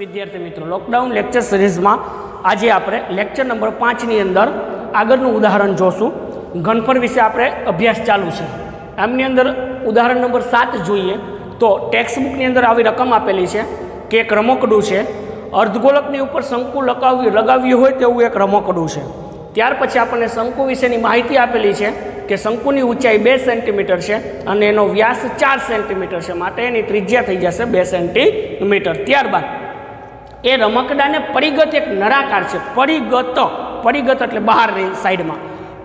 વિદ્યાર્થી મિત્રો lockdown lecture સિરીઝમાં આજે આપણે લેક્ચર નંબર પાંચની અંદર આગળનું ઉદાહરણ જોશું. ઘનફળ વિશે આપણે અભ્યાસ ચાલુ છે. આમની અંદર ઉદાહરણ નંબર સાત જોઈએ તો ટેક્સ્ટબુકની અંદર આવી રકમ આપેલી છે કે એક રમકડું છે. અર્ધગોલકની ઉપર શંકુ લગાવ્યું લગાવ્યું હોય તેવું એક રમકડું છે. ત્યાર પછી આપણને શંકુ વિશેની માહિતી આપેલી છે કે શંકુની ઊંચાઈ બે સેન્ટીમીટર છે અને એનો વ્યાસ ચાર સેન્ટીમીટર છે. માટે એની ત્રિજ્યા થઈ જશે બે સેન્ટીમીટર ત્યારબાદ એ રમકડાને પરિગત એક નળાકાર છે. પરિગત પરિગત એટલે બહારની સાઈડમાં.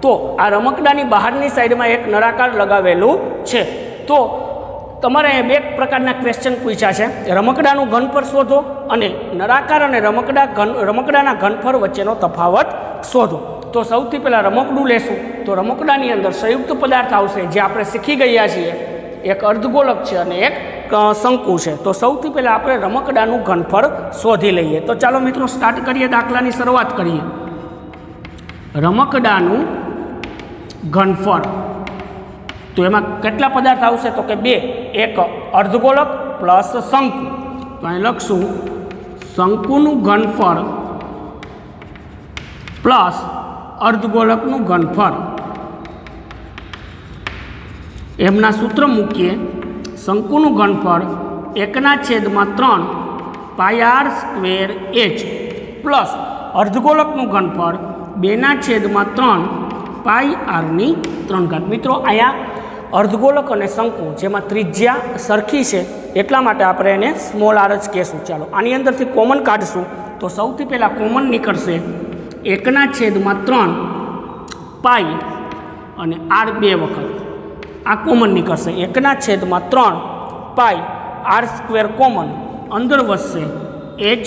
તો આ રમકડાની બહારની સાઈડમાં એક નળાકાર લગાવેલું છે. તો તમારે અહીંયા બે પ્રકારના ક્વેશ્ચન પૂછ્યા છે. રમકડાનું ઘનફળ શોધો અને નળાકાર અને રમકડા ઘન, રમકડાના ઘનફળ વચ્ચેનો તફાવત શોધો. તો સૌથી પહેલાં રમકડું લેશું. તો રમકડાની અંદર સંયુક્ત પદાર્થ આવશે, જે આપણે શીખી ગયા છીએ. એક અર્ધગોલક છે અને એક શંકુ છે. તો સૌથી પહેલાં આપણે રમકડાનું ઘનફળ શોધી લઈએ. તો ચાલો મિત્રો સ્ટાર્ટ કરીએ, દાખલાની શરૂઆત કરીએ. રમકડાનું ઘનફળ. તો એમાં કેટલા પદાર્થ આવશે? તો કે બે, એક અર્ધગોલક પ્લસ શંકુ. તો અહીં લખશું, શંકુનું ઘનફળ પ્લસ અર્ધગોલકનું ઘનફળ. એમના સૂત્ર મૂકીએ. શંકુનું ઘનફળ એકના છેદમાં ત્રણ pi r square h plus અર્ધગોલકનું ઘનફળ બેના છેદમાં ત્રણ પાઈ આરની ત્રણ ઘાત. મિત્રો, અહીંયા અર્ધગોલક અને શંકુ જેમાં ત્રિજ્યા સરખી છે એટલા માટે આપણે એને સ્મોલ આર જ કહેશું. ચાલો, આની અંદરથી કોમન કાઢશું તો સૌથી પહેલાં કોમન નીકળશે એકના છેદમાં ત્રણ પાઈ અને આર બે વખત. આ કોમન નીકળશે એકના છેદમાં ત્રણ પાઈ આર સ્ક્વેર કોમન. અંદર વધશે એચ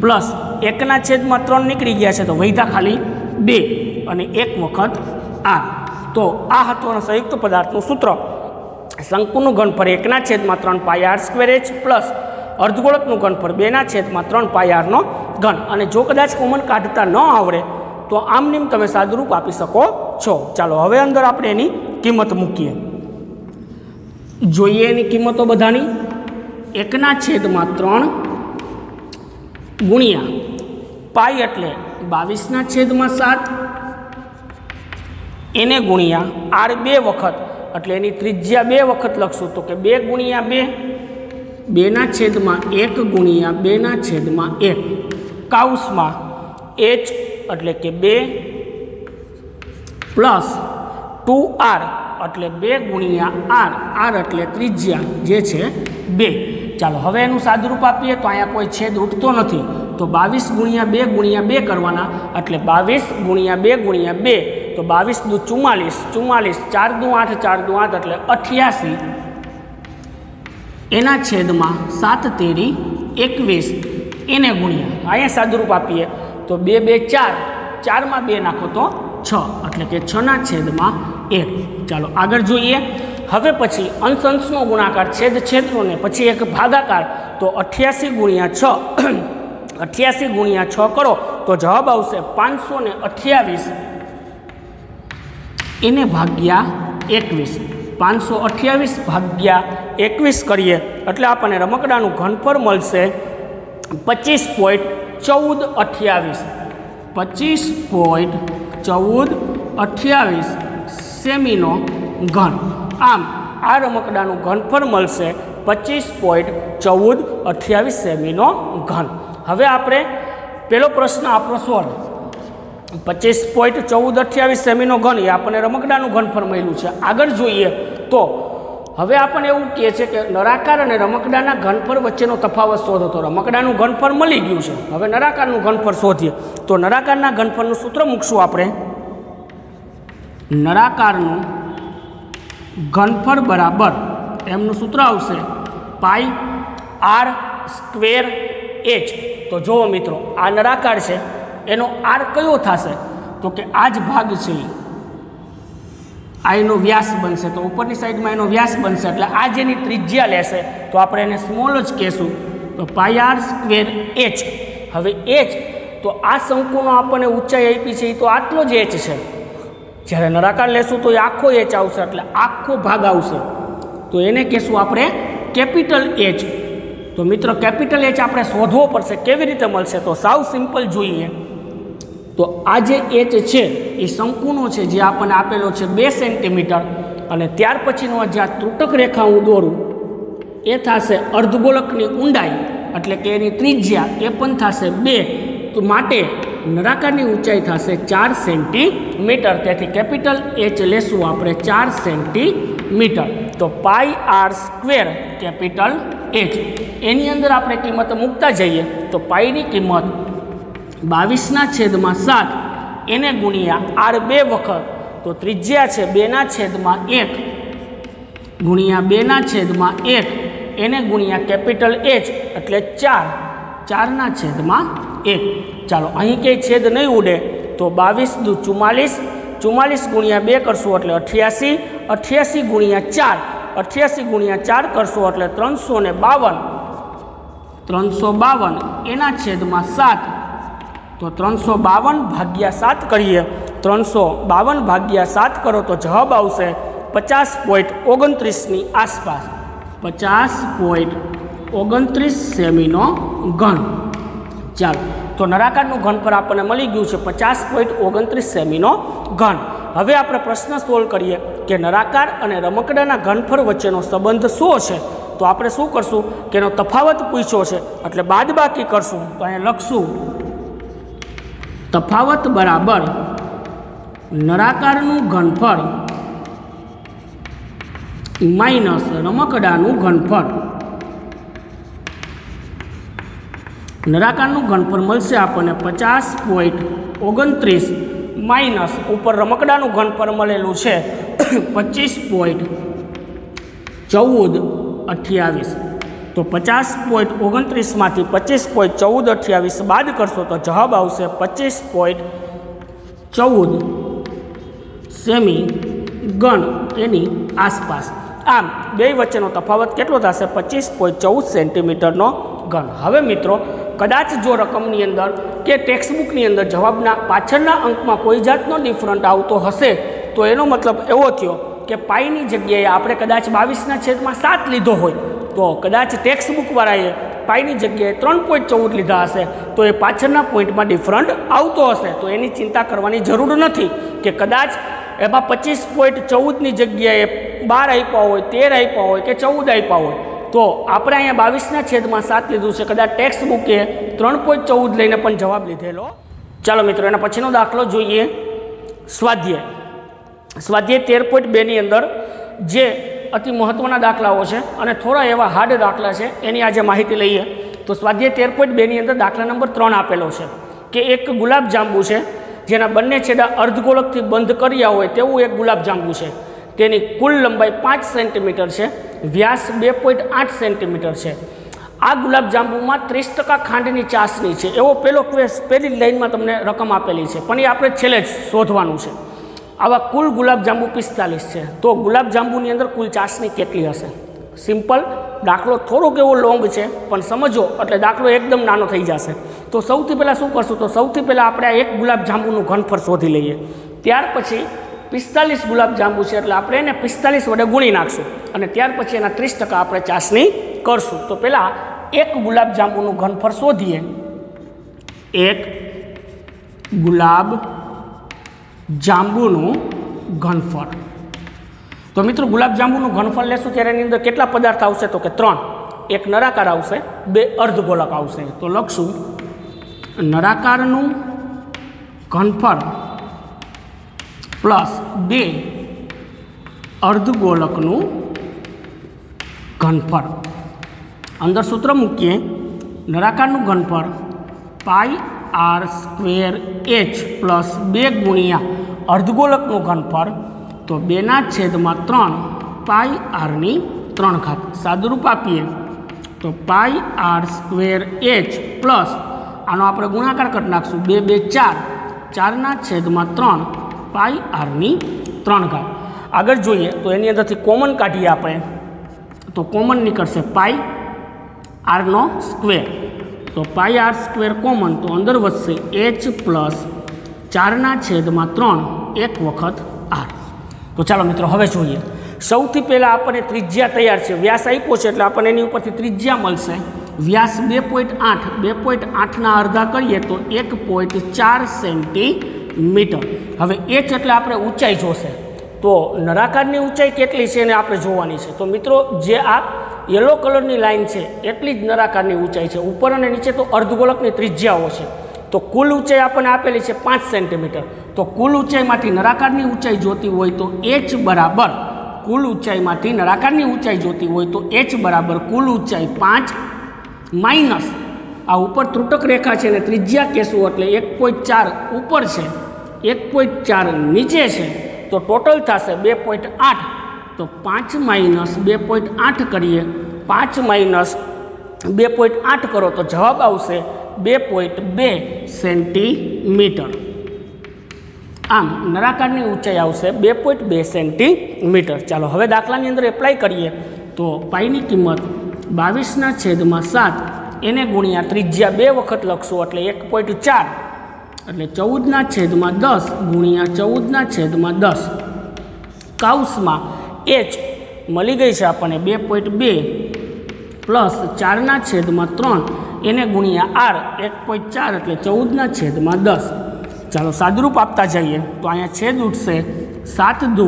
પ્લસ એકના છેદમાં ત્રણ નીકળી ગયા છે તો વૈધા ખાલી બે અને એક વખત આ. તો આ હતું સંયુક્ત પદાર્થનું સૂત્ર. શંકુનું ઘનફળ એકના છેદમાં ત્રણ pi r square h plus અર્ધગોળકનું ઘનફળ બેના છેદમાં ત્રણ પાય આરનો ઘન. અને જો કદાચ કોમન કાઢતા ન આવડે તો આમ નિમ તમે સાદુરૂપ આપી શકો છો. ચાલો, હવે અંદર આપણે એની કિંમત મૂકીએ. જોઈએ એની કિંમતો બધાની. એકના છેદમાં ત્રણ ગુણ્યા પાઈ એટલે બાવીસના છેદમાં સાત. એને ગુણ્યા આર બે વખત. એટલે એની ત્રિજ્યા બે વખત લખશું તો કે બે ગુણ્યા બે. બેના છેદમાં એક ગુણ્યા બેના છેદમાં એક. કાઉસમાં એચ એટલે કે બે પ્લસ ટુ આર એટલે બે ગુણ્યા આર. આર એટલે ત્રિજ્યા. જે છે બે. ચાલો, હવે એનું સાદુરૂપ આપીએ તો અહીંયા કોઈ છેદ ઉઠતો નથી. તો બાવીસ ગુણ્યા બે ગુણ્યા બે કરવાના. એટલે બાવીસ ગુણ્યા બે ગુણ્યા બે. તો બાવીસ દુ ચુમ્માલીસ. ચુમ્માલીસ ચાર દુ આઠ, ચાર દુ આઠ એટલે અઠ્યાસી. એના છેદમાં સાત તેરી એકવીસ. એને ગુણ્યા. અહીંયા સાદુરૂપ આપીએ. તો બે બે ચાર. ચારમાં બે નાખો તો છ, એટલે કે છના છેદમાં એક. ચાલો આગળ જોઈએ. હવે પછી અંશ અંશનો ગુણાકાર છેદ છેદનો ને પછી એક ભાગાકાર. તો અઠ્યાસી ગુણ્યા છ, અઠ્યાસી ગુણ્યા છ કરો. તો જવાબ આવશે પાંચસો ને અઠ્યાવીસ. એને ભાગ્યા એકવીસ. પાંચસો અઠ્યાવીસ ભાગ્યા એકવીસ કરીએ. એટલે આપણને રમકડાનું ઘનફળ મળશે પચીસ પોઈન્ટ ચૌદ અઠ્યાવીસ. પચીસ પોઈન્ટ ચૌદ, અઠ્યાવીસ, સેમીનો ઘન. આમ, આ રમકડાનું ઘનફળ મળશે પચીસ પોઈન્ટ ચૌદ, અઠ્યાવીસ સેમીનો ઘન. હવે આપણે પેલો પ્રશ્ન, આપણો સોલ્વ. પચીસ પોઈન્ટ ચૌદ, અઠ્યાવીસ સેમીનો ઘન, એ આપણને રમકડાનું ઘનફળ મળ્યું છે. આગળ જોઈએ તો હવે આપણને એવું કહે છે કે નળાકાર અને રમકડાના ઘનફળ વચ્ચેનો તફાવત શોધો. તો રમકડાનું ઘનફળ મળી ગયું છે. હવે નળાકારનું ઘનફળ શોધીએ. તો નળાકારના ઘનફળનું સૂત્ર મૂકશું આપણે. નળાકારનું ઘનફળ બરાબર એમનું સૂત્ર આવશે પાઈ આર સ્ક્વેર એચ. તો જુઓ મિત્રો, આ નળાકાર છે. એનો આર કયો થશે? તો કે આ જ ભાગ છે. આ એનો વ્યાસ બનશે. તો ઉપરની સાઈડમાં એનો વ્યાસ બનશે. એટલે આ જેની ત્રિજ્યા લેશે, તો આપણે એને સ્મોલ જ કહેશું. તો પાય આર સ્ક્વેર એચ. હવે એચ, તો આ શંકુનો આપણને ઊંચાઈ આપી છે એ તો આટલો જ એચ છે. જ્યારે નળાકાર લેશું, તો એ આખો એચ આવશે, એટલે આખો ભાગ આવશે. તો એને કહેશું આપણે કેપિટલ એચ. તો મિત્રો, કેપિટલ એચ આપણે શોધવો પડશે. કેવી રીતે મળશે? તો સાવ સિમ્પલ જોઈએ. તો આ જે એચ છે, એ શંકુનો છે, જે આપણને આપેલો છે બે સેન્ટીમીટર. અને ત્યાર પછીનો જે આ ત્રુટક રેખા હું દોરું, એ થશે અર્ધગોલકની ઊંડાઈ, એટલે કે એની ત્રિજ્યા, એ પણ થશે બે. તો માટે નળાકારની ઊંચાઈ થશે ચાર સેન્ટીમીટર. તેથી કેપિટલ એચ લેશું આપણે ચાર સેન્ટીમીટર. તો pi r square capital h. એની અંદર આપણે કિંમત મૂકતા જઈએ, તો પાઈની કિંમત બાવીસના છેદમાં સાત. એને ગુણ્યા આર બે વખત. તો ત્રિજ્યા છે બેના છેદમાં એક. ગુણ્યા બેના છેદમાં એક. એને ગુણ્યા કેપિટલ એચ એટલે ચાર. ચારના છેદમાં એક. ચાલો, અહીં ક્યાંય છેદ નહીં ઉડે. તો બાવીસ દુ ચુમ્માલીસ. ચુમ્માલીસ ગુણ્યા બે કરશું એટલે અઠ્યાસી. અઠ્યાસી ગુણ્યા ચાર. અઠ્યાસી ગુણ્યા ચાર કરશો એટલે ત્રણસો ને બાવન. ત્રણસો બાવન. એના છેદમાં સાત. તો ત્રણસો બાવન ભાગ્યા સાત કરીએ. ત્રણસો બાવન ભાગ્યા સાત કરો તો જવાબ આવશે પચાસ પોઈન્ટ ઓગણત્રીસની આસપાસ. પચાસ પોઈન્ટ ઓગણત્રીસ સેમીનો ઘન. ચાલો, તો નરાકારનું ઘન પર આપણને મળી ગયું છે પચાસ પોઈન્ટ ઓગણત્રીસ સેમીનો ઘન. હવે આપણે પ્રશ્ન સોલ્વ કરીએ કે નરાકાર અને રમકડાના ઘનફળ વચ્ચેનો સંબંધ શું છે? તો આપણે શું કરશું? કે એનો તફાવત પૂછ્યો છે. એટલે બાદ બાકી કરશું. તો અહીંયા લખશું. તફાવત બરાબર નળાકારનું ઘનફળ માઇનસ રમકડાનું ઘનફળ. નળાકારનું ઘનફળ મળશે આપણને પચાસ પોઈન્ટ ઓગણત્રીસ માઇનસ ઉપર રમકડાનું ઘનફળ મળેલું છે. પચીસ પોઈન્ટ ચૌદ અઠ્યાવીસ. તો પચાસ પોઈન્ટ ઓગણત્રીસમાંથી પચીસ પોઈન્ટ ચૌદ અઠ્યાવીસ બાદ કરશો તો જવાબ આવશે પચીસ પોઈન્ટ ચૌદ. સેમી, ગણ એની આસપાસ. આમ, બે વચ્ચેનો તફાવત કેટલો થશે? પચીસ પોઈન્ટ ચૌદ સેન્ટીમીટરનો ગણ. હવે મિત્રો, કદાચ જો રકમની અંદર કે ટેક્સ્ટબુકની અંદર જવાબના પાછળના અંકમાં કોઈ જાતનો ડિફરન્ટ આવતો હશે, તો એનો મતલબ એવો થયો કે પાઈની જગ્યાએ આપણે કદાચ બાવીસના છેદમાં સાત લીધો હોય તો કદાચ ટેક્સ્ટબુકવાળાએ પાઈની જગ્યાએ ત્રણ પોઈન્ટ ચૌદ લીધા હશે, તો એ પાછળના પોઈન્ટમાં ડિફરન્ટ આવતો હશે. તો એની ચિંતા કરવાની જરૂર નથી કે કદાચ એમાં પચીસ પોઈન્ટ ચૌદની જગ્યાએ બાર આપ્યા હોય, તેર આપ્યા હોય કે ચૌદ આપ્યા હોય, તો આપણે અહીંયા બાવીસના છેદમાં સાત લીધું છે. કદાચ ટેક્સ બુકે ત્રણ પોઈન્ટ ચૌદ લઈને પણ જવાબ લીધેલો. ચાલો મિત્રો, એના પછીનો દાખલો જોઈએ. સ્વાધ્યાય. સ્વાધ્યાય તેર પોઈન્ટ બેની અંદર જે અતિ મહત્ત્વના દાખલાઓ છે અને થોડા એવા હાર્ડ દાખલા છે, એની આજે માહિતી લઈએ. તો સ્વાધ્યાય તેર પોઈન્ટ બેની અંદર દાખલા નંબર ત્રણ આપેલો છે કે એક ગુલાબ જાંબુ છે, જેના બંને છેડા અર્ધગોળકથી બંધ કર્યા હોય તેવું એક ગુલાબ જાંબુ છે. તેની કુલ લંબાઈ પાંચ સેન્ટીમીટર છે, વ્યાસ બે પોઈન્ટ આઠ સેન્ટીમીટર છે. આ ગુલાબ જાંબુમાં ત્રીસ ટકા ખાંડની ચાસણી છે. એવો પહેલો ક્વેશ પહેલી લાઇનમાં તમને રકમ આપેલી છે. પણ એ આપણે છેલ્લે જ શોધવાનું છે. આવા કુલ ગુલાબજાંબુ પિસ્તાલીસ છે. તો ગુલાબજાંબુની અંદર કુલ ચાસણી કેટલી હશે? સિમ્પલ, દાખલો થોડોક એવો લોંગ છે, પણ સમજો, એટલે દાખલો એકદમ નાનો થઈ જશે. તો સૌથી પહેલાં શું કરશું? તો સૌથી પહેલાં આપણે આ એક ગુલાબજાંબુનું ઘનફળ શોધી લઈએ. ત્યાર પછી પિસ્તાલીસ ગુલાબજાંબુ છે, એટલે આપણે એને પિસ્તાલીસ વડે ગુણી નાખશું. અને ત્યાર પછી એના ત્રીસ ટકા આપણે ચાસણી કરશું. તો પહેલાં એક ગુલાબજાંબુનું ઘનફળ શોધીએ. એક ગુલાબ જાંબુનું ઘનફળ. તો મિત્રો ગુલાબજાંબુનું ઘનફળ લેશું ત્યારે એની અંદર કેટલા પદાર્થ આવશે? તો કે ત્રણ. એક નળાકાર આવશે, બે અર્ધગોલક આવશે. તો લખશું નળાકારનું ઘનફળ પ્લસ બે અર્ધગોલકનું ઘનફળ. અંદર સૂત્ર મૂકીએ. નળાકારનું ઘનફળ pi r square h plus બે ગુણ્યા અર્ધગોલકનું ઘનફળ, તો બેના છેદમાં ત્રણ પાઈ આરની ત્રણ ઘાત. સાદુરૂપ આપીએ. તો pi r square h plus, આનો આપણે ગુણાકાર કરી નાખશું. બે બે, ચાર. ચારના છેદમાં ત્રણ પાઈ આરની ત્રણ ઘાત. આગળ જોઈએ, તો એની અંદરથી કોમન કાઢીએ આપણે. તો કોમન નીકળશે પાઈ આરનો સ્ક્વેર. તો પાઈ આર સ્ક્વેર કોમન તો અંદર વધશે એચ પ્લસ ચારના છેદમાં ત્રણ એક વખત આર. તો ચાલો મિત્રો, હવે જોઈએ. સૌથી પહેલાં આપણને ત્રિજ્યા તૈયાર છે. વ્યાસ આપ્યો છે એટલે આપણને એની ઉપરથી ત્રિજ્યા મળશે. વ્યાસ બે પોઈન્ટ આઠ, બે પોઈન્ટ આઠના અડધા કરીએ તો એક પોઈન્ટ ચાર સેન્ટીમીટર. હવે એચ એટલે આપણે ઊંચાઈ જોશે. તો નળાકારની ઊંચાઈ કેટલી છે એને આપણે જોવાની છે. તો મિત્રો, જે આ યલો કલરની લાઇન છે, એટલી જ નળાકારની ઊંચાઈ છે. ઉપર અને નીચે તો અર્ધગોલકની ત્રિજ્યાઓ છે. તો કુલ ઊંચાઈ આપણને આપેલી છે પાંચ સેન્ટીમીટર. તો કુલ ઊંચાઈમાંથી નળાકારની ઊંચાઈ જોતી હોય તો એચ બરાબર કુલ ઊંચાઈમાંથી નળાકારની ઊંચાઈ જોતી હોય તો એચ બરાબર કુલ ઊંચાઈ પાંચ માઇનસ. આ ઉપર ત્રુટક રેખા છે અને ત્રિજ્યા કેસું એટલે એક પોઈન્ટ ચાર ઉપર છે, એક પોઈન્ટ ચાર નીચે છે. તો ટોટલ થશે બે પોઈન્ટ આઠ. તો પાંચ માઇનસ બે પોઈન્ટ આઠ કરીએ. પાંચ માઇનસ બે પોઈન્ટ આઠ કરો તો જવાબ આવશે બે પોઈન્ટ બે સેન્ટીમીટર. આમ નળાકારની ઊંચાઈ આવશે બે પોઈન્ટ બે સેન્ટીમીટર. ચાલો હવે દાખલાની અંદર એપ્લાય કરીએ. તો પાઈની કિંમત બાવીસના છેદમાં સાત, એને ગુણ્યા ત્રિજ્યા બે વખત લખશું એટલે એક પોઈન્ટ ચાર. એટલે ચૌદના છેદમાં દસ ગુણ્યા ચૌદના છેદમાં દસ. કાઉસમાં એચ મળી ગઈ છે આપણને બે પોઈન્ટ બે પ્લસ ચારના છેદમાં ત્રણ એને ગુણ્યા આર, એક પોઈન્ટ ચાર એટલે ચૌદના છેદમાં દસ. ચાલો સાદરૂપ આપતા જઈએ. તો અહીંયા છેદ ઉઠશે સાત દુ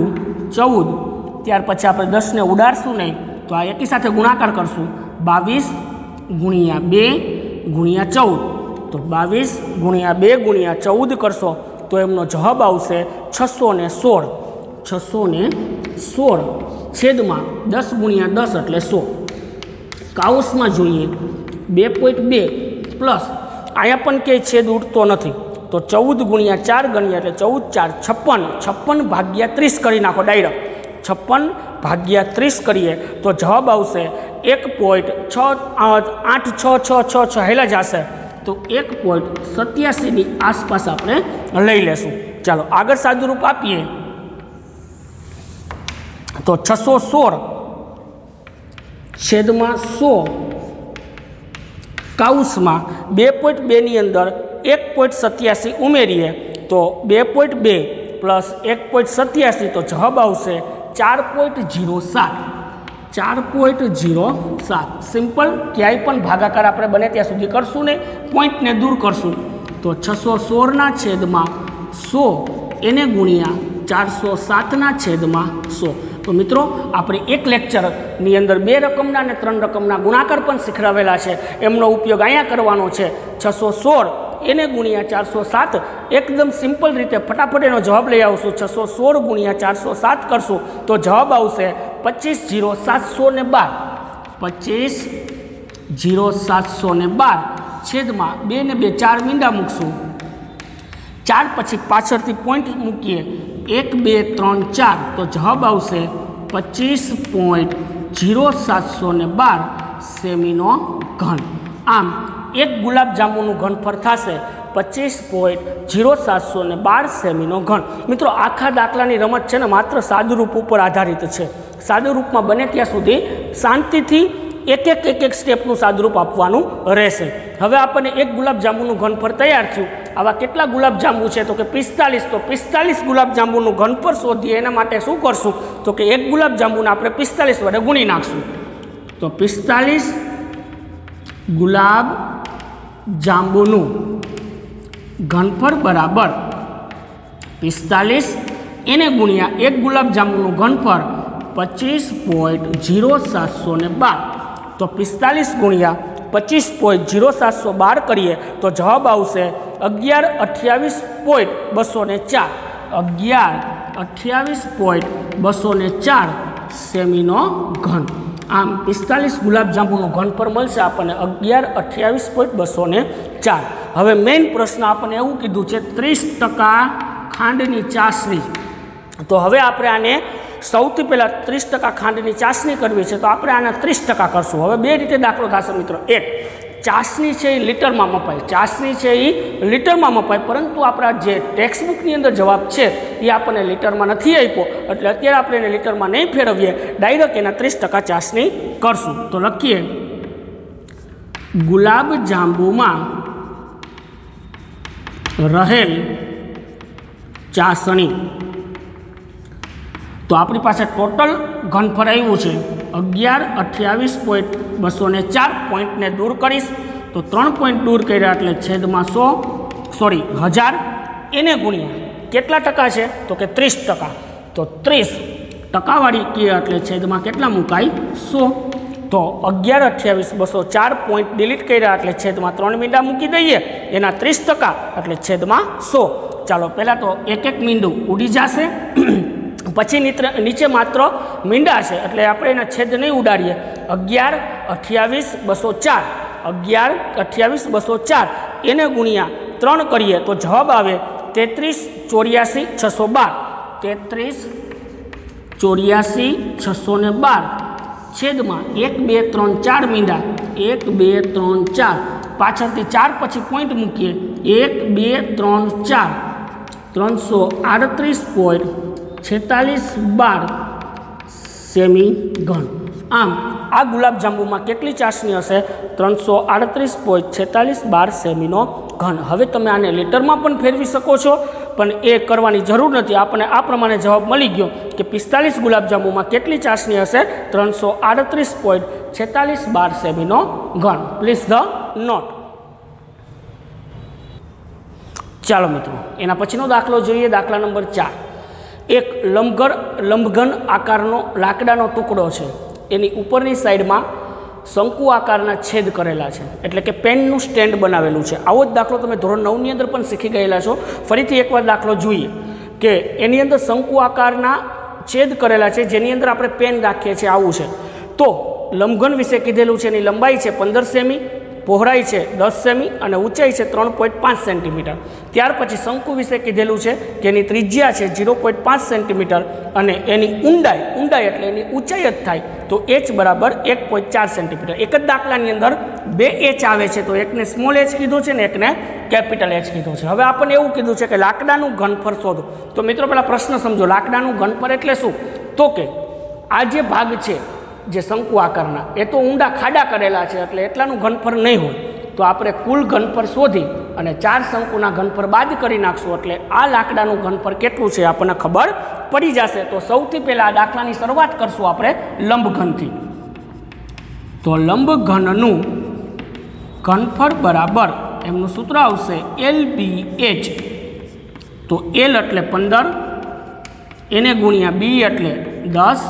ચૌદ. ત્યાર પછી આપણે દસને ઉડાડશું નહીં. તો આ એકી સાથે ગુણાકાર કરશું. બાવીસ ગુણ્યા બે ગુણ્યા ચૌદ. તો બાવીસ ગુણ્યા બે ગુણ્યા ચૌદ કરશો તો એમનો જવાબ આવશે છસો ને સોળ. છસો ને સોળ છેદમાં દસ ગુણ્યા દસ એટલે સો. કાઉસમાં જોઈએ, બે પોઈન્ટ બે પ્લસ, આયા પણ ક્યાંય છેદ ઉઠતો નથી. તો ચૌદ ગુણ્યા ચાર ગણ્યા એટલે ચૌદ ચાર છપ્પન છપ્પન ભાગ્યા ત્રીસ કરી નાખો ડાયરેક્ટ. છપ્પન ભાગ્યા ત્રીસ કરીએ તો જવાબ આવશે એક પોઈન્ટ છ આઠ, છ છ છ છ હેલા જશે તો એક પોઈન્ટ સત્યાસીની આસપાસ આપણે લઈ લેશું. ચાલો આગળ સાદુરૂપ આપીએ. તો છસો સોળ, છેદમાં સો, કાઉસમાં બે પોઈન્ટ બેની અંદર એક પોઈન્ટ સત્યાસી ઉમેરીએ તો બે પોઈન્ટ બે પ્લસ એક પોઈન્ટ સત્યાસી તો જવાબ આવશે ચાર પોઈન્ટ જીરો સાત. ચાર પોઈન્ટ જીરો સાત. સિમ્પલ, ક્યાંય પણ ભાગાકાર આપણે બને ત્યાં સુધી કરશું ને પોઈન્ટને દૂર કરશું. તો છસો સોળના છેદમાં સો, એને ગુણ્યા ચારસો સાતના છેદમાં સો. તો મિત્રો, આપણે એક લેક્ચરની અંદર બે રકમના અને ત્રણ રકમના ગુણાકાર પણ શીખવાડેલા છે. એમનો ઉપયોગ અહીંયા કરવાનો છે. છસો સોળ, એને ગુણ્યા ચારસો સાત. એકદમ સિમ્પલ રીતે ફટાફટ એનો જવાબ લઈ આવશું. છસો સોળ ગુણ્યા ચારસો સાત કરશું. તો જવાબ આવશે પચીસ જીરો સાતસો ને બાર. પચીસ જીરો સાતસો ને બાર. છેદમાં બે ને બે, ચાર મીંડા મૂકશું. ચાર પછી પાછળથી પોઈન્ટ મૂકીએ. એક, બે, ત્રણ, ચાર, તો જવાબ આવશે પચીસ પોઈન્ટ જીરો સાતસો ને બાર સેમીનો ઘન. આમ, એક ગુલાબ જાંબુનું ઘનફળ થશે પચીસ પોઈન્ટ જીરો સાતસો ને બાર સેમીનો ઘન. મિત્રો, આખા દાખલાની રમત છે ને માત્ર સાદુરૂપ ઉપર આધારિત છે. સાદુરૂપમાં બને ત્યાં સુધી શાંતિથી એક એક એક એક સ્ટેપનું સાદરૂપ આપવાનું રહેશે. હવે આપણને એક ગુલાબ જાંબુનું ઘનફળ તૈયાર થયું. આવા કેટલા ગુલાબ જાંબુ છે? તો કે પિસ્તાલીસ, તો પિસ્તાલીસ ગુલાબ જાંબુનું ઘનફળ શોધીએ, એના માટે શું કરશું? તો કે એક ગુલાબ જાંબુને આપણે પિસ્તાલીસ વડે ગુણી નાખશું. તો પિસ્તાલીસ ગુલાબ જાંબુનું ઘનફળ બરાબર પિસ્તાલીસ, એને ગુણ્યા એક ગુલાબ જાંબુનું ઘનફળ પચીસ પોઈન્ટ જીરો સાતસો ને બાર. તો પિસ્તાલીસ ગુણ્યા પચીસ પોઈન્ટ જીરો સાતસો બાર કરીએ તો જવાબ આવશે અગિયાર અઠ્યાવીસ પોઈન્ટ બસો ને ચાર. અગિયાર અઠ્યાવીસ પોઈન્ટ બસો ને ચાર સેમીનો ઘન. આમ પિસ્તાલીસ ગુલાબજાંબુનું ઘન પર મળશે આપણને અગિયાર અઠ્યાવીસ પોઈન્ટ બસો ને ચાર. હવે મેઇન પ્રશ્ન આપણને એવું કીધું છે, ત્રીસ ટકા ખાંડની ચાસણી. તો હવે આપણે આને સૌથી પહેલાં ત્રીસ ટકા ખાંડની ચાસણી કરવી છે તો આપણે આના ત્રીસ ટકા કરશું. હવે બે રીતે દાખલો થશે મિત્રો. એક, ચાસણી છે એ લીટરમાં મપાય. ચાસણી છે એ લીટરમાં મપાય. પરંતુ આપણા જે ટેક્સ્ટબુકની અંદર જવાબ છે એ આપણને લીટરમાં નથી આપ્યો. એટલે અત્યારે આપણે એને લીટરમાં નહીં ફેરવીએ. ડાયરેક્ટ એના ત્રીસ ટકા ચાસણી કરશું. તો લખીએ. ગુલાબ જાંબુમાં રહેલ ચાસણી. તો આપણી પાસે ટોટલ ઘનફળ આવ્યું છે. અગિયાર અઠ્યાવીસ પોઈન્ટ બસો ને ચાર પોઈન્ટને દૂર કરીશ. તો ત્રણ પોઈન્ટ દૂર કર્યા એટલે છેદમાં સો, સોરી, હજાર. એને ગુણ્યા કેટલા ટકા છે? તો કે ત્રીસ ટકા. તો ત્રીસ ટકાવાળી કે એટલે છેદમાં કેટલા મુકાય? સો. તો અગિયાર અઠ્યાવીસ બસો ચાર પોઈન્ટ ડિલીટ કર્યા એટલે છેદમાં ત્રણ મીંડા મૂકી દઈએ. એના ત્રીસ ટકા એટલે છેદમાં સો. ચાલો, પહેલાં તો એક એક મીંડું ઉડી જશે. પછી નીચે માત્ર મીંડા છે. એટલે આપણે એના છેદ નહીં ઉડાડીએ. અગિયાર અઠ્યાવીસ બસો ચાર. અગિયાર અઠ્યાવીસ બસો ચાર. એને ગુણ્યા ત્રણ કરીએ તો જવાબ આવે તેત્રીસ ચોર્યાસી છસો બાર. તેત્રીસ ચોર્યાસી છસો ને બાર. છેદમાં એક, બે, ત્રણ, ચાર મીંડા. એક, બે, ત્રણ, ચાર. પાછળથી ચાર પછી પોઈન્ટ મૂકીએ. એક, બે, ત્રણ, ચાર. ત્રણસો આડત્રીસ પોઈન્ટ છેતાલીસ બાર સેમી ઘન આમ, આ ગુલાબજાંબુમાં કેટલી ચાસણી હશે? ત્રણસો આડત્રીસ પોઈન્ટ છેતાલીસ બાર સેમીનો ઘન. હવે તમે આને લીટરમાં પણ ફેરવી શકો છો, પણ એ કરવાની જરૂર નથી. આપણને આ પ્રમાણે જવાબ મળી ગયો કે પિસ્તાલીસ ગુલાબજાંબુમાં કેટલી ચાસણી હશે? ત્રણસો આડત્રીસ પોઈન્ટ છેતાલીસ બાર સેમીનો ઘન. પ્લીઝ ધ નોટ ચાલો મિત્રો, એના પછીનો દાખલો જોઈએ. દાખલા નંબર ચાર. એક લંબગર લંબઘન આકારનો લાકડાનો ટુકડો છે. એની ઉપરની સાઈડમાં શંકુ આકારના છેદ કરેલા છે. એટલે કે પેનનું સ્ટેન્ડ બનાવેલું છે. આવો જ દાખલો તમે ધોરણ નવની અંદર પણ શીખી ગયેલા છો. ફરીથી એકવાર દાખલો જોઈએ કે એની અંદર શંકુ આકારના છેદ કરેલા છે. જેની અંદર આપણે પેન રાખીએ છીએ. આવું છે. તો લંબઘન વિશે કીધેલું છે. એની લંબાઈ છે પંદર સેમી. પહોળાઈ છે દસ સેમી અને ઊંચાઈ છે ત્રણ પોઈન્ટ પાંચ સેન્ટીમીટર. ત્યાર પછી શંકુ વિશે કીધેલું છે કે એની ત્રિજ્યા છે ઝીરો પોઈન્ટ પાંચ સેન્ટીમીટર અને એની ઊંડાઈ ઊંડાઈ એટલે એની ઊંચાઈ જ થાય તો એચ બરાબર એક પોઈન્ટ ચાર સેન્ટીમીટર. એક જ દાખલાની અંદર બે એચ આવે છે તો એકને સ્મોલ એચ કીધો છે ને એકને કેપિટલ એચ કીધો છે. હવે આપણને એવું કીધું છે કે લાકડાનું ઘનફળ શોધો. તો મિત્રો પહેલાં પ્રશ્ન સમજો. લાકડાનું ઘનફળ એટલે શું? તો કે આ જે ભાગ છે જે શંકુ આકારના, એ તો ઊંડા ખાડા કરેલા છે એટલે એટલાનું ઘનફળ નહીં હોય. તો આપણે કુલ ઘનફળ શોધી અને ચાર શંકુના ઘનફળ બાદ કરી નાખશું એટલે આ લાકડાનું ઘનફળ કેટલું છે આપણને ખબર પડી જશે. તો સૌથી પહેલાં આ દાખલાની શરૂઆત કરશું આપણે લંબઘનથી. તો લંબઘનનું ઘનફળ બરાબર એમનું સૂત્ર આવશે એલ બી એચ. તો એલ એટલે પંદર, એને ગુણ્યા બી એટલે દસ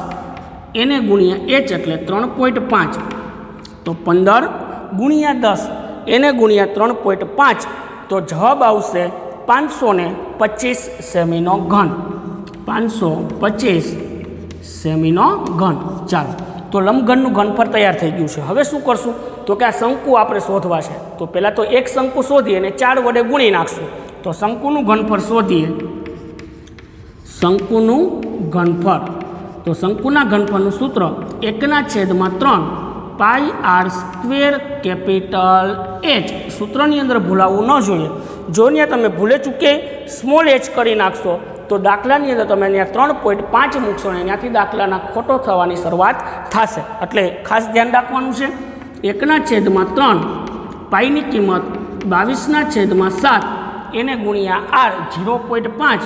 એને ગુણ્યા એચ એટલે ત્રણ પોઈન્ટ પાંચ. તો પંદર ગુણ્યા દસ, એને ગુણ્યા ત્રણ પોઈન્ટ પાંચ. તો જવાબ આવશે પાંચસો ને પચીસ સેમીનો ઘન. પાંચસો પચીસ સેમીનો ઘન. ચાલો, તો લંબઘનનું ઘનફળ તૈયાર થઈ ગયું છે. હવે શું કરશું? તો કે આ શંકુ આપણે શોધવા છે તો પહેલાં તો એક શંકુ શોધીએ અને ચાર વડે ગુણી નાખશું. તો શંકુનું ઘનફળ શોધીએ. શંકુનું ઘનફળ. તો શંકુના ઘનફળનું સૂત્ર એકના છેદમાં ત્રણ, pi r square capital h. સૂત્રની અંદર ભૂલાવવું ન જોઈએ. જો ત્યાં તમે ભૂલે ચૂકે સ્મોલ એચ કરી નાખશો, તો દાખલાની અંદર તમે ત્યાં ત્રણ પોઈન્ટ પાંચ મૂકશો ને ત્યાંથી દાખલાના ખોટો થવાની શરૂઆત થશે. એટલે ખાસ ધ્યાન રાખવાનું છે. એકના છેદમાં ત્રણ, પાઈની કિંમત બાવીસના છેદમાં સાત, એને ગુણ્યા આર ઝીરો પોઈન્ટ પાંચ.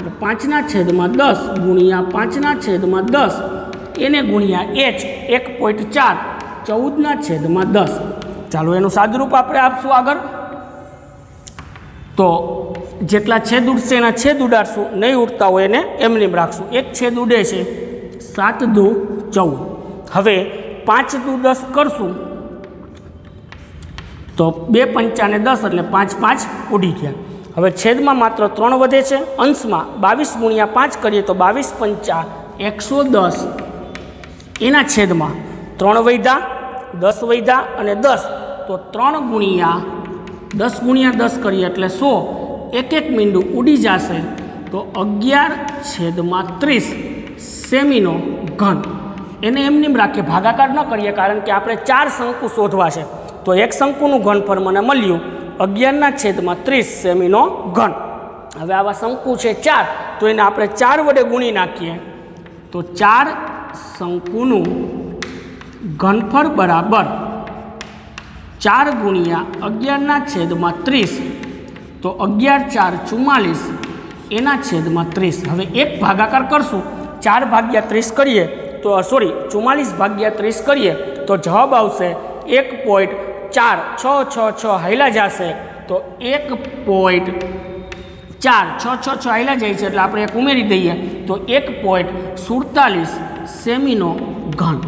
એટલે પાંચના છેદમાં દસ ગુણ્યા પાંચના છેદમાં દસ. એને ગુણ્યા એચ, એક પોઈન્ટ ચાર, ચૌદના છેદમાં દસ. ચાલો એનું સાદુરૂપ આપણે આપશું આગળ. તો જેટલા છેદ ઉડશે એના છેદ ઉડાડશું, નહીં ઉડતા હોય એને એમનેમ રાખશું. એક છેદ ઉડે છે સાત દુ ચૌદ. હવે પાંચ દુ દસ કરશું. તો બે પંચાને દસ એટલે પાંચ પાંચ ઉડી ગયા. હવે છેદમાં માત્ર ત્રણ વધે છે. અંશમાં બાવીસ ગુણ્યા પાંચ કરીએ તો બાવીસ પંચા એકસો દસ. એના છેદમાં ત્રણ વૈધા, દસ વૈધા અને દસ. તો ત્રણ ગુણ્યા દસ ગુણ્યા દસ કરીએ એટલે સો. એક એક મીંડું ઉડી જશે તો અગિયાર છેદમાં ત્રીસ. સેમીનો ઘન. એને એમનેમ રાખીએ, ભાગાકાર ન કરીએ કારણ કે આપણે ચાર શંકુ શોધવા છે. તો એક શંકુનું ઘનફળ મને મળ્યું. અગિયારના છેદમાં ત્રીસ સેમીનો ઘન. હવે આવા શંકુ છે ચાર, તો એને આપણે ચાર વડે ગુણી નાખીએ. તો ચાર શંકુનું ઘનફળ બરાબર ચાર ગુણ્યા અગિયારના છેદમાં ત્રીસ, તો અગિયાર ચાર ચુમ્માલીસ, એના છેદમાં ત્રીસ. હવે એક ભાગાકાર કરશું. ચાર ભાગ્યા ત્રીસ કરીએ, તો સોરી ચુમ્માલીસ ભાગ્યા ત્રીસ કરીએ, તો જવાબ આવશે એક પોઈન્ટ ચાર, છ છ છ હાઈલા જશે, તો એક પોઈન્ટ ચાર, છ છ છ હાઈલા જાય છે, એટલે આપણે એક ઉમેરી દઈએ, તો એક પોઈન્ટ સુડતાલીસ સેમીનો ઘન.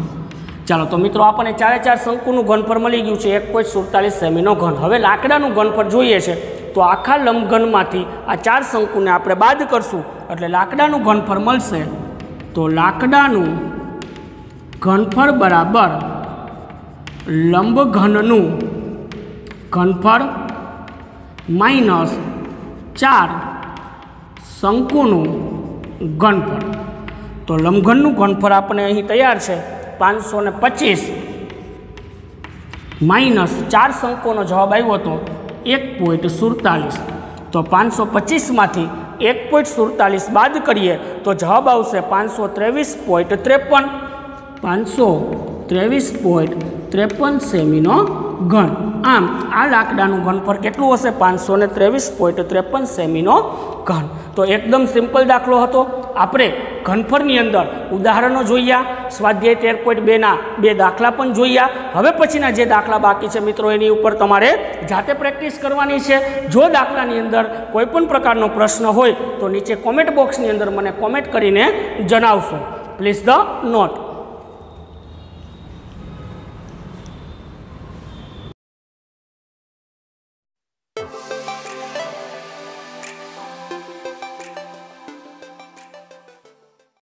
ચાલો, તો મિત્રો આપણને ચારે ચાર શંકુનું ઘનફળ મળી ગયું છે, એક પોઈન્ટ સુડતાલીસ સેમીનો ઘન. હવે લાકડાનું ઘનફળ જોઈએ છે, તો આખા લંબઘનમાંથી આ ચાર શંકુને આપણે બાદ કરશું, એટલે લાકડાનું ઘનફળ મળશે, તો લાકડાનું ઘનફળ બરાબર લંબઘનનું ઘનફળ માઇનસ ચાર શંકુનું ઘનફળ. તો લંબઘનનું ઘનફળ આપણે અહીં તૈયાર છે પાંચસો ને પચીસ. માઇનસ ચાર શંકોનો જવાબ આવ્યો હતો એક પોઈન્ટ સુડતાલીસ. તો પાંચસો પચીસમાંથી એક પોઈન્ટ સુડતાલીસ બાદ કરીએ તો જવાબ આવશે પાંચસો ત્રેવીસ પોઈન્ટ ત્રેપન. પાંચસો ત્રેવીસ પોઈન્ટ ત્રેપન સેમીનો ઘન. આમ, આ લાકડાનું ઘનફળ કેટલું હશે? પાંચસો ને ત્રેવીસ પોઈન્ટ ત્રેપન સેમીનો ઘન. તો એકદમ સિમ્પલ દાખલો હતો. આપણે ઘનફળની અંદર ઉદાહરણો જોયા, સ્વાધ્યાય તેર પોઈન્ટ બેના બે દાખલા પણ જોયા. હવે પછીના જે દાખલા બાકી છે મિત્રો, એની ઉપર તમારે જાતે પ્રેક્ટિસ કરવાની છે. જો દાખલાની અંદર કોઈ પણ પ્રકારનો પ્રશ્ન હોય, તો નીચે કોમેન્ટ બોક્સની અંદર મને કોમેન્ટ કરીને જણાવશો. Please the not